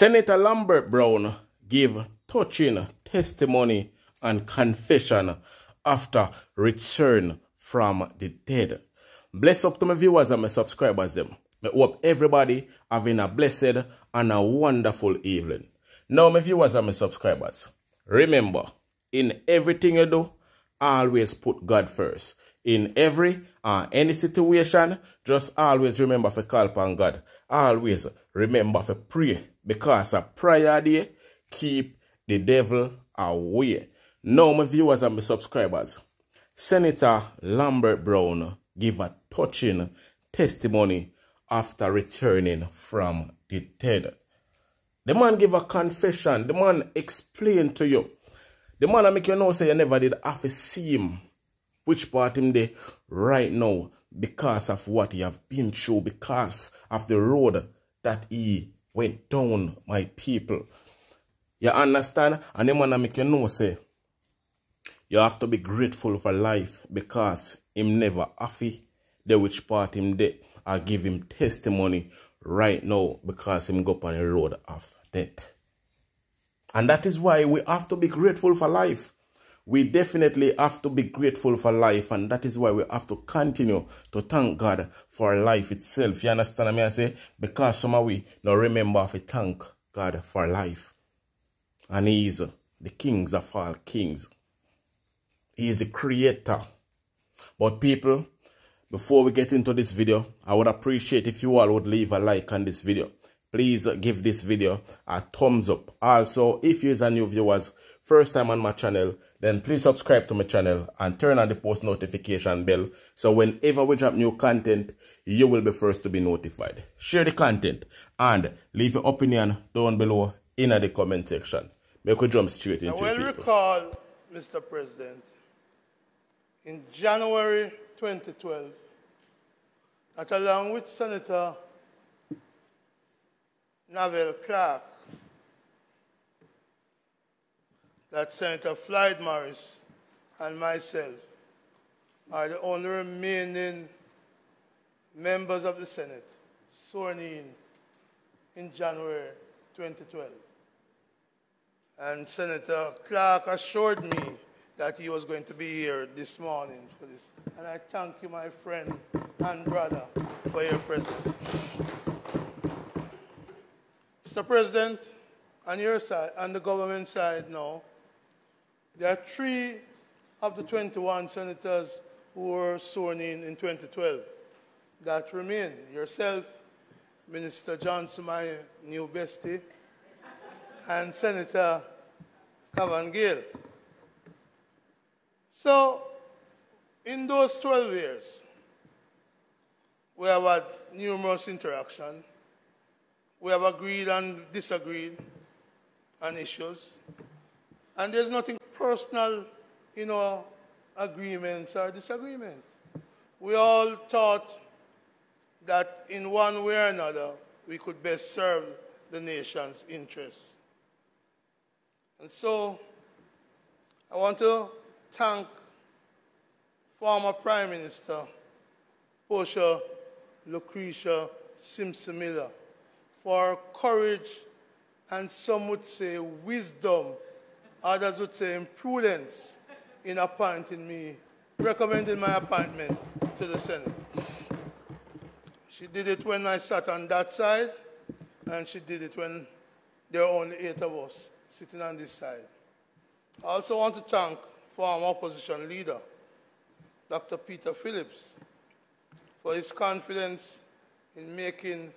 Senator Lambert Brown gave touching testimony and confession after return from the dead. Bless up to my viewers and my subscribers them. I hope everybody having a blessed and a wonderful evening. Now my viewers and my subscribers, remember, in everything you do, always put God first. In every uh, any situation, just always remember to call upon God. Always remember to pray because a prayer day keep the devil away. Now, my viewers and my subscribers, Senator Lambert Brown give a touching testimony after returning from the dead. The man gave a confession. The man explained to you. The man make you know say you never did have to see him. Which part him there right now because of what he have been through, because of the road that he went down, my people. You understand? And the I make you know say you have to be grateful for life because him never happy the which part him there. I give him testimony right now because him go on the road of death. And that is why we have to be grateful for life. We definitely have to be grateful for life, and that is why we have to continue to thank God for life itself. You understand me? I say because some of we now remember to thank God for life, and He is the kings of all kings. He is the creator. But people, before we get into this video, I would appreciate if you all would leave a like on this video. Please give this video a thumbs up. Also, if you're a new viewers, first time on my channel, then please subscribe to my channel and turn on the post notification bell. So whenever we drop new content, you will be first to be notified. Share the content and leave your opinion down below in the comment section. Make we jump straight into it. I will recall, Mr. President, in January 2012 that along with Senator Neville Clark, that Senator Floyd Morris and myself are the only remaining members of the Senate sworn in in January 2012. And Senator Clark assured me that he was going to be here this morning for this. And I thank you, my friend and brother, for your presence. Mr. President, on your side, on the government side now, there are three of the 21 senators who were sworn in in 2012 that remain. Yourself, Minister Johnson, my new bestie, and Senator Kavan. So, in those 12 years, we have had numerous interactions. We have agreed and disagreed on issues. And there's nothing personal in our agreements or disagreements. We all thought that in one way or another, we could best serve the nation's interests. And so, I want to thank former Prime Minister Portia Lucretia Simpson Miller for courage and some would say wisdom, others would say imprudence in appointing me, recommending my appointment to the Senate. She did it when I sat on that side, and she did it when there were only eight of us sitting on this side. I also want to thank former opposition leader, Dr. Peter Phillips, for his confidence in making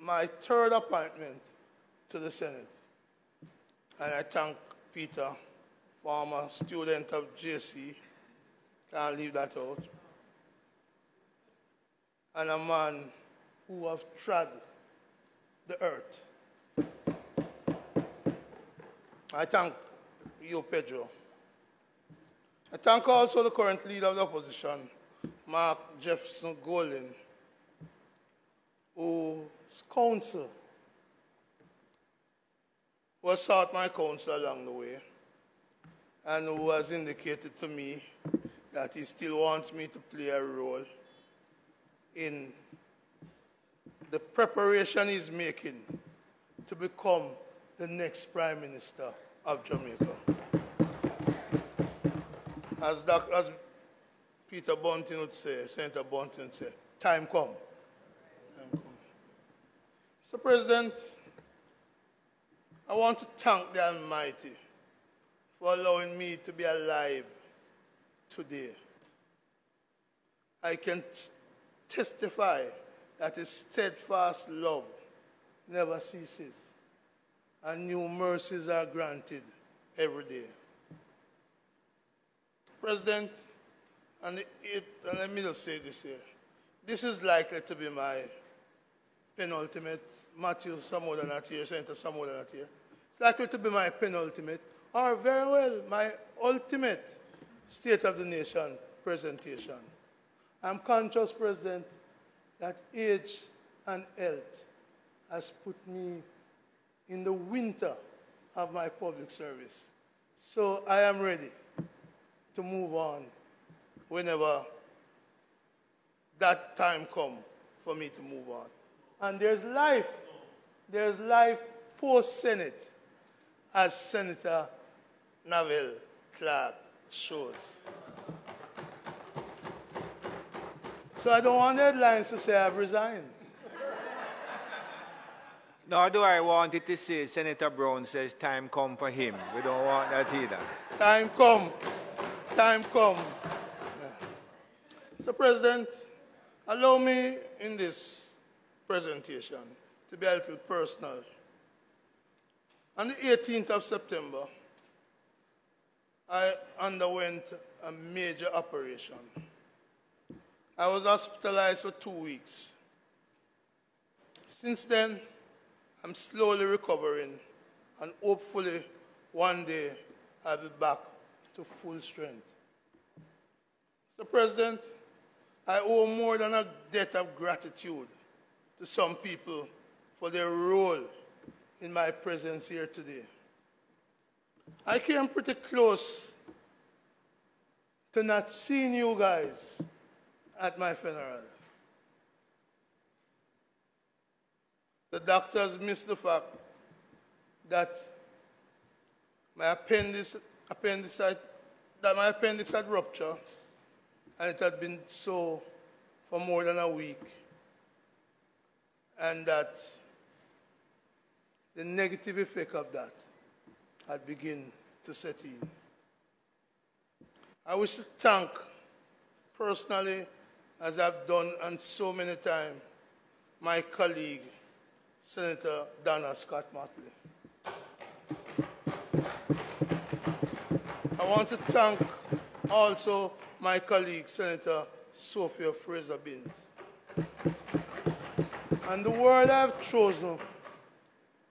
my third appointment to the Senate. And I thank Peter, former student of JC, can't leave that out, and a man who have trod the earth. I thank you, Pedro. I thank also the current leader of the opposition, Mark Jefferson Golding, whose counsel was sought my counsel along the way, and who has indicated to me that he still wants me to play a role in the preparation he's making to become the next Prime Minister of Jamaica. As, Doc, as Peter Bunting would say, Senator Bunting would say, time come. Time come. Mr. President, I want to thank the Almighty for allowing me to be alive today. I can testify that his steadfast love never ceases and new mercies are granted every day. President, and, it, and let me just say this here. This is likely to be my penultimate, Matthew Samuda not here, Senator Samuda not here. It's likely to be my penultimate, or very well, my ultimate State of the Nation presentation. I'm conscious, President, that age and health has put me in the winter of my public service. So I am ready to move on whenever that time comes for me to move on. And there's life. There's life post-Senate, as Senator Neville Clark shows. So I don't want headlines to say I've resigned. Nor do I want it to say Senator Brown says time come for him. We don't want that either. Time come. Time come. So, President, allow me in this presentation to be a little personal. On the 18th of September, I underwent a major operation. I was hospitalized for two weeks. Since then, I'm slowly recovering, and hopefully, one day, I'll be back to full strength. Mr. President, I owe more than a debt of gratitude to some people for their role in my presence here today. I came pretty close to not seeing you guys at my funeral. The doctors missed the fact that my appendix, that my appendix had ruptured and it had been so for more than a week and that the negative effect of that had begun to set in. I wish to thank personally, as I've done and so many times, my colleague, Senator Donna Scott Mottley. I want to thank also my colleague, Senator Sophia Frazer Binns. And the word I've chosen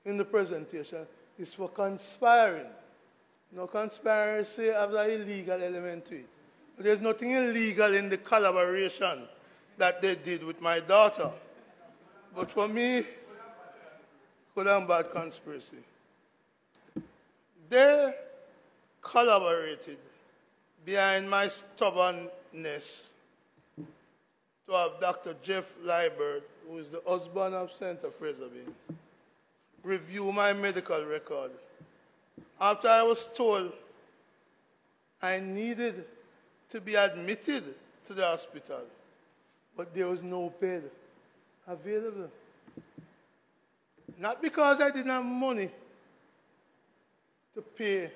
in the presentation is for conspiring. No conspiracy has an illegal element to it. But there's nothing illegal in the collaboration that they did with my daughter. But for me, good and bad conspiracy. They collaborated behind my stubbornness to have Dr. Jeff Liebert, who is the husband of Senator Frazer Binns, review my medical record. After I was told I needed to be admitted to the hospital, but there was no bed available. Not because I didn't have money to pay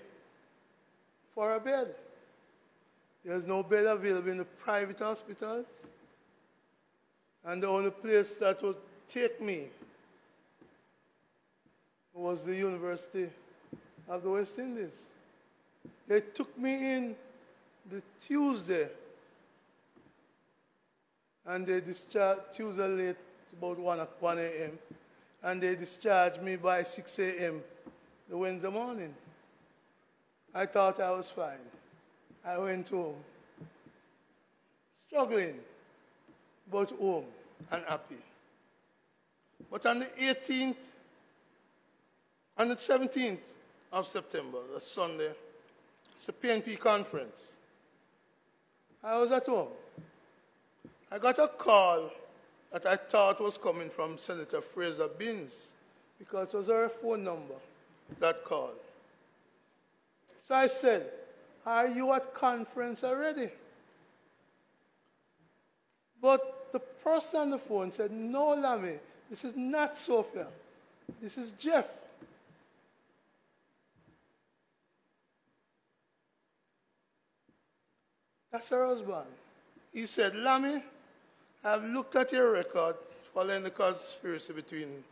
for a bed. There's no bed available in the private hospitals. And the only place that would take me was the University of the West Indies. They took me in the Tuesday, and they discharged Tuesday late, about 1, 1 a.m., and they discharged me by 6 a.m. the Wednesday morning. I thought I was fine. I went home, struggling, but home and happy. But on the 18th, on the 17th of September, the Sunday, it's a PNP conference. I was at home. I got a call that I thought was coming from Senator Frazer Binns, because it was her phone number that called. So I said, Are you at conference already? But the person on the phone said, No, Lammy, this is not Sophia. This is Jeff. That's her husband. He said, Lammy, I've looked at your record following the conspiracy between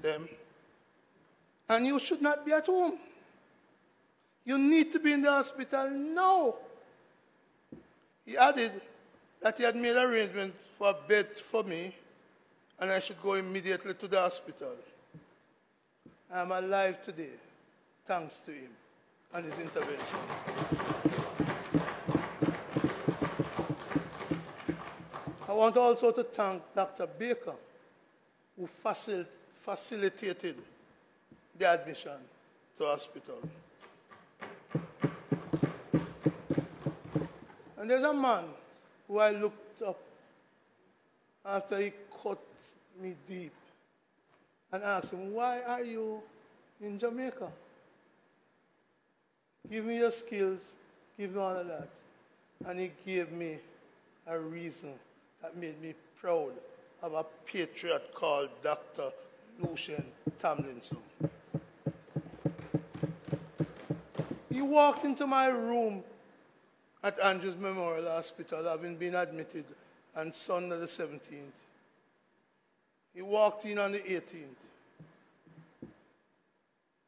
them, and you should not be at home. You need to be in the hospital now. He added that he had made arrangements for a bed for me, and I should go immediately to the hospital. I am alive today, thanks to him and his intervention. I want also to thank Dr. Baker, who facil facilitated the admission to hospital. And there's a man who I looked up after he cut me deep and asked him, Why are you in Jamaica? Give me your skills, give me all of that. And he gave me a reason that made me proud of a patriot called Dr. Lucian Tomlinson. He walked into my room at Andrews Memorial Hospital, having been admitted on Sunday the 17th. He walked in on the 18th.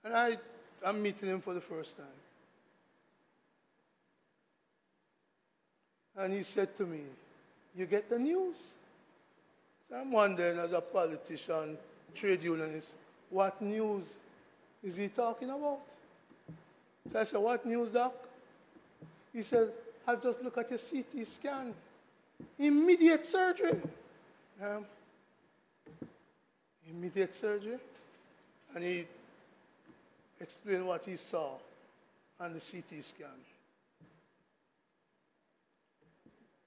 And I, I'm meeting him for the first time. And he said to me, You get the news? So I'm wondering, as a politician, trade unionist, what news is he talking about? So I said, What news, doc? He said, I've just looked at your CT scan. Immediate surgery. Um, immediate surgery. And he explained what he saw on the CT scan.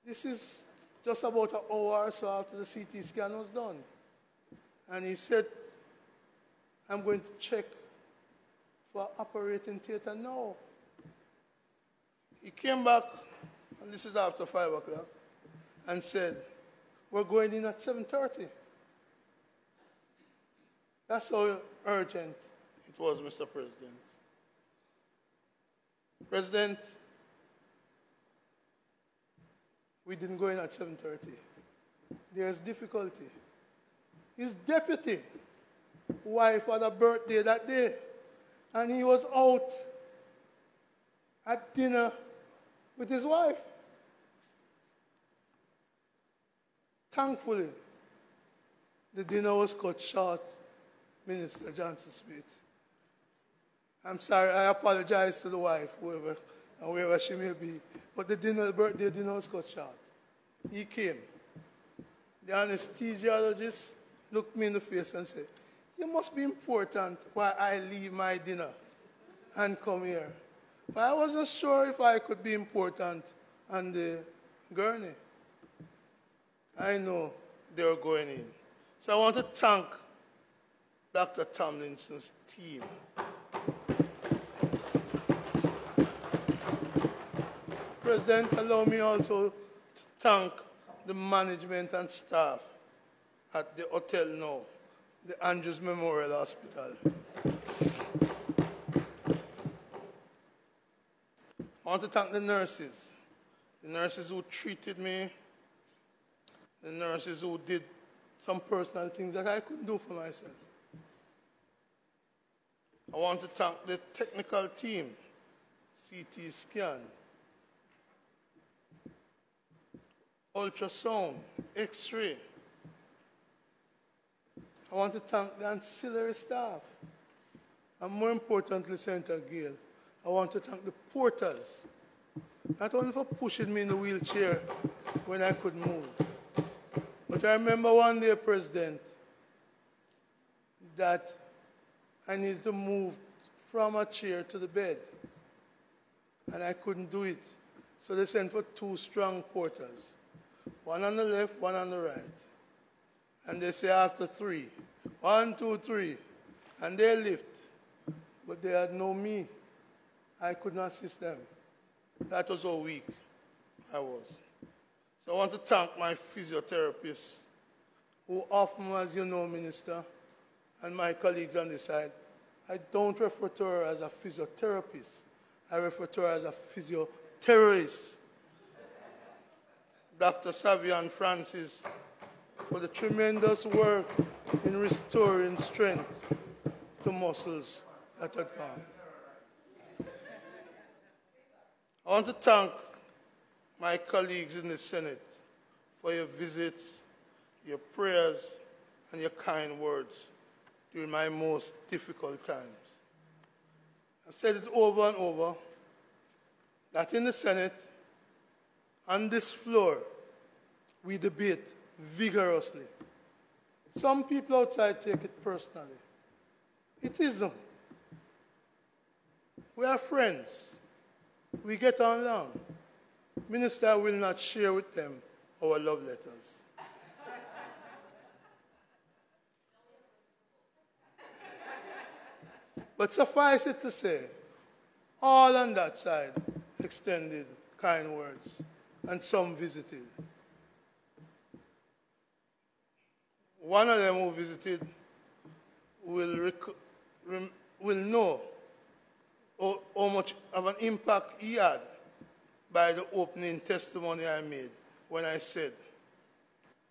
This is just about an hour or so after the CT scan was done. And he said, I'm going to check for operating theater now. He came back, and this is after 5 o'clock, and said, we're going in at 7.30. That's how urgent it was, Mr. President. President, we didn't go in at 7.30. There's difficulty. His deputy wife had a birthday that day, and he was out at dinner with his wife. Thankfully, the dinner was cut short, Minister Johnson Smith. I'm sorry, I apologize to the wife, whoever, wherever she may be. But the dinner, the birthday dinner was cut short. He came. The anesthesiologist looked me in the face and said, You must be important why I leave my dinner and come here. But I wasn't sure if I could be important on the gurney. I know they were going in. So I want to thank Dr. Tomlinson's team. President, allow me also to thank the management and staff at the hotel now, the Andrews Memorial Hospital. I want to thank the nurses, the nurses who treated me, the nurses who did some personal things that I couldn't do for myself. I want to thank the technical team, CT scan, ultrasound, x-ray. I want to thank the ancillary staff. And more importantly, Senator Gayle, I want to thank the porters, not only for pushing me in the wheelchair when I couldn't move, but I remember one day, President, that I needed to move from a chair to the bed, and I couldn't do it. So they sent for two strong porters, one on the left, one on the right. And they say after three, one, two, three, And they lift. but they had no me. I could not assist them. That was how weak I was. So I want to thank my physiotherapist, who often, as you know, Minister, and my colleagues on this side, I don't refer to her as a physiotherapist. I refer to her as a physiotherrorist. Dr. Savian Francis for the tremendous work in restoring strength to muscles that had gone. I want to thank my colleagues in the Senate for your visits, your prayers, and your kind words during my most difficult times. I've said it over and over that in the Senate, on this floor, we debate vigorously. Some people outside take it personally. It isn't. We are friends. We get on along. Minister will not share with them our love letters. but suffice it to say, all on that side extended kind words, and some visited. One of them who visited will, will know how much of an impact he had by the opening testimony I made when I said,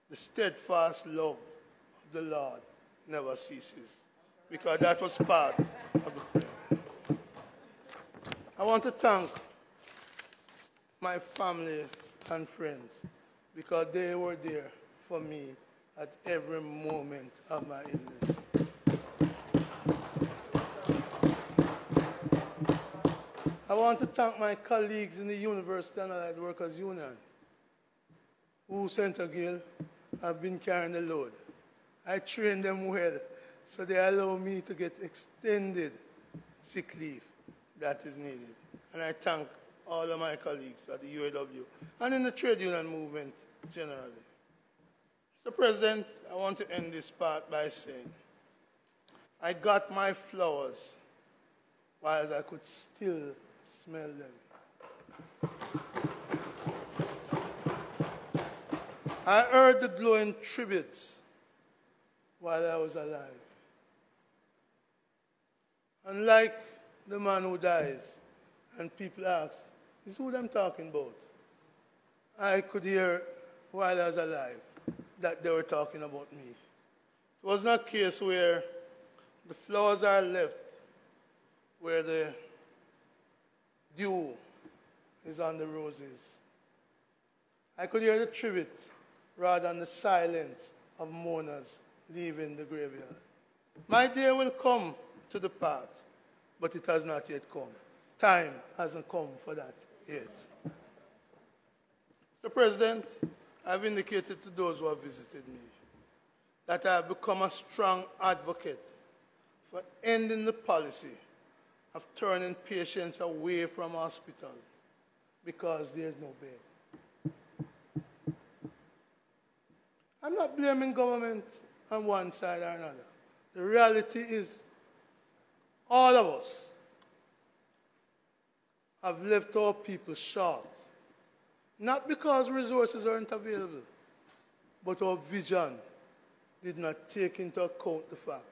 The steadfast love of the Lord never ceases. Because that was part of the prayer. I want to thank my family and friends because they were there for me at every moment of my illness. I want to thank my colleagues in the University and Allied Workers Union who, Senator Gill, have been carrying the load. I train them well, so they allow me to get extended sick leave that is needed. And I thank all of my colleagues at the UAW and in the trade union movement generally. Mr. President, I want to end this part by saying I got my flowers while I could still smell them. I heard the glowing tributes while I was alive. Unlike the man who dies, and people ask, is who I'm talking about? I could hear while I was alive that they were talking about me. It was not a case where the flowers are left, where the dew is on the roses. I could hear the tribute rather than the silence of mourners leaving the graveyard. My day will come to the path, but it has not yet come. Time hasn't come for that yet. Mr. President, I've indicated to those who have visited me that I have become a strong advocate for ending the policy of turning patients away from hospitals because there's no bed. I'm not blaming government on one side or another. The reality is all of us have left our people short not because resources aren't available, but our vision did not take into account the fact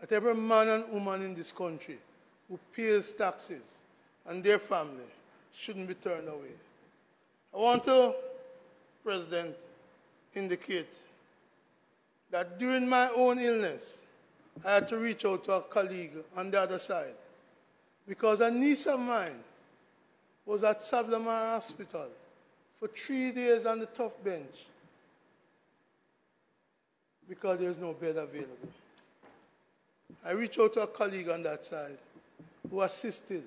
that every man and woman in this country who pays taxes and their family shouldn't be turned away. I want to, President, indicate that during my own illness, I had to reach out to a colleague on the other side because a niece of mine was at Savlamar Hospital for three days on the tough bench because there's no bed available. I reached out to a colleague on that side who assisted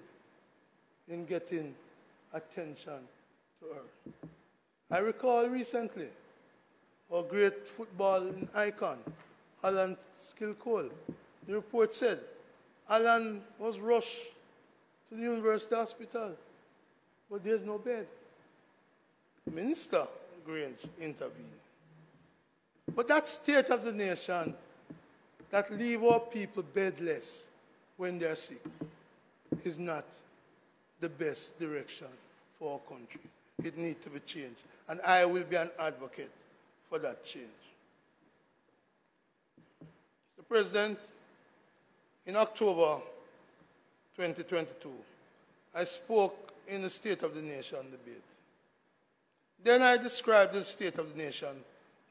in getting attention to her. I recall recently our great football icon, Alan Skillcole. The report said Allan was rushed to the university hospital, but there's no bed. Minister Grange intervened. But that state of the nation that leave our people bedless when they're sick is not the best direction for our country. It needs to be changed. And I will be an advocate for that change. Mr. President, in October 2022, I spoke in the State of the Nation debate. Then I described the State of the Nation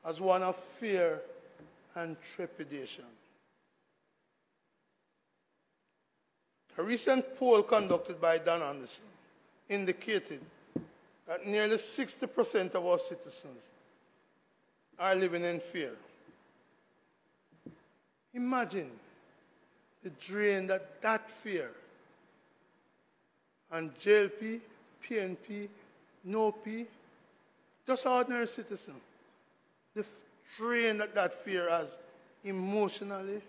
as one of fear and trepidation. A recent poll conducted by Don Anderson indicated that nearly 60% of our citizens are living in fear. Imagine the drain that that fear and JLP, PNP, NOP, just ordinary citizens, the drain that that fear has emotionally,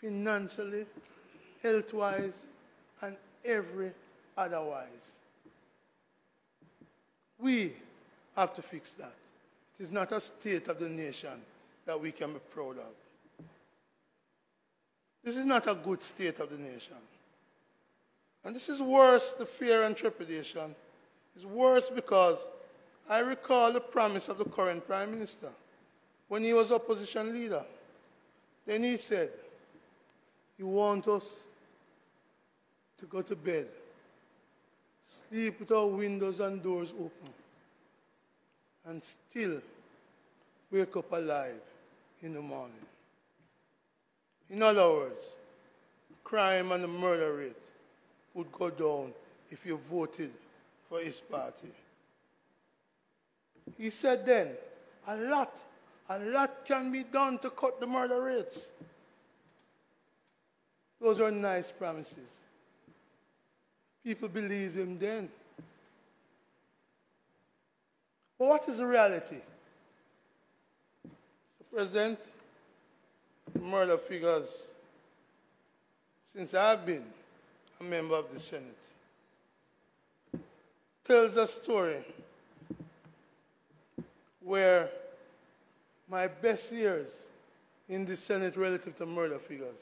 financially, health-wise, and every otherwise. We have to fix that. It is not a state of the nation that we can be proud of. This is not a good state of the nation. And this is worse, the fear and trepidation is worse because I recall the promise of the current prime minister when he was opposition leader. Then he said, you want us to go to bed, sleep with our windows and doors open, and still wake up alive in the morning. In other words, crime and the murder rate would go down if you voted for his party. He said then, a lot, a lot can be done to cut the murder rates. Those are nice promises. People believed him then. But what is the reality? Mr. President, the murder figures since I've been a member of the Senate tells a story where my best years in the Senate relative to murder figures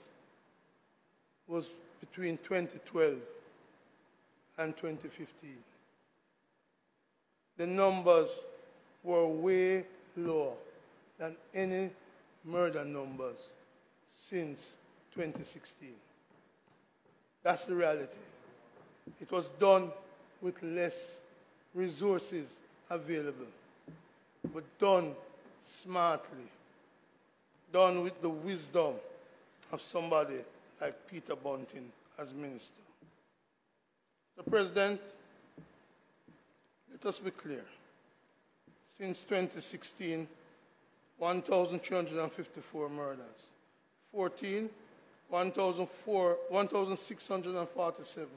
was between 2012 and 2015. The numbers were way lower than any murder numbers since 2016. That's the reality. It was done with less resources available, but done smartly, done with the wisdom of somebody like Peter Bunting as minister. The President, let us be clear. Since 2016, 1,354 murders. 14, 1,647.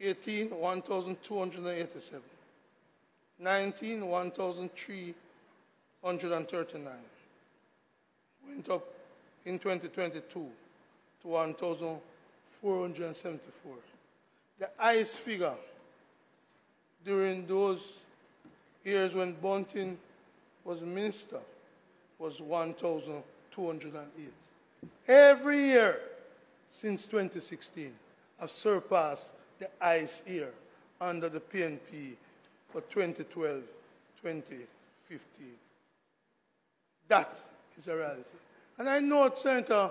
18, 1,287. 19, 1,339. Went up in 2022 to 1,474. The highest figure during those years when Bunting was minister was 1,208. Every year since 2016 have surpassed the highest year under the PNP for 2012, 2015. That is a reality. And I know Senator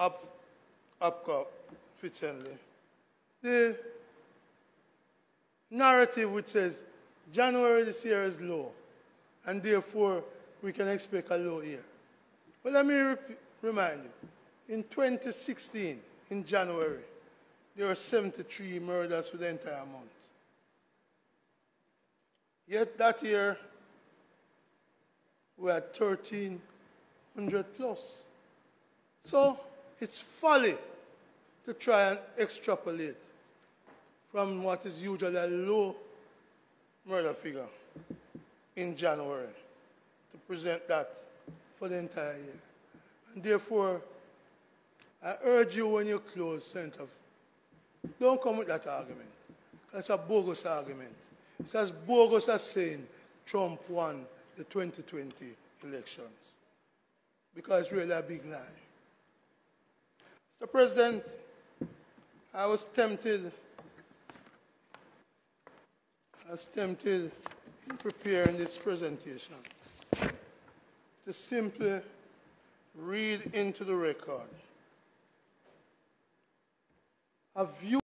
Up, Abka Fitz-Henley, the narrative which says January this year is low, and therefore we can expect a low year. But let me remind you, in 2016, in January, there were 73 murders for the entire month. Yet that year, we had 1,300 plus. So it's folly to try and extrapolate from what is usually a low murder figure in January to present that for the entire year. And therefore, I urge you when you close Center, don't come with that argument. That's a bogus argument. It's as bogus as saying Trump won the 2020 elections because it's really a big lie. Mr. President, I was tempted, I was tempted in preparing this presentation to simply read into the record a view